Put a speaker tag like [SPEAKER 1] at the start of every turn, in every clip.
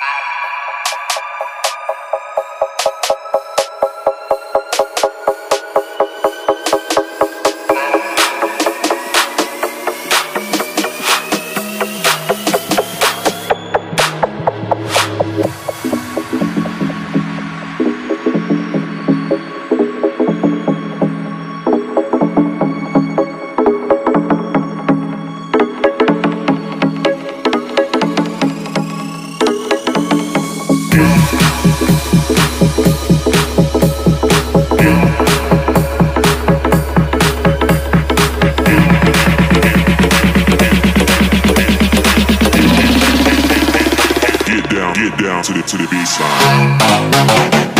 [SPEAKER 1] Bye. Get down, to the to the baseline. Get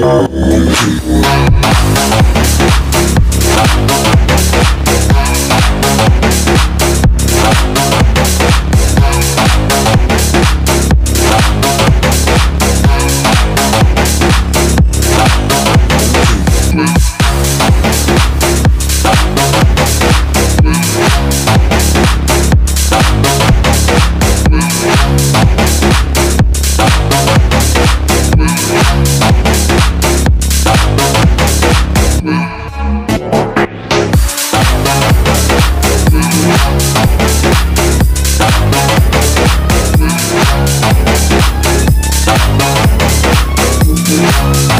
[SPEAKER 1] get down
[SPEAKER 2] now.